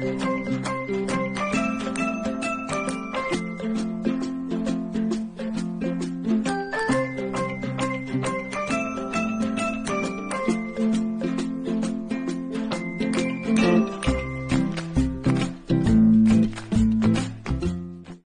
Bye.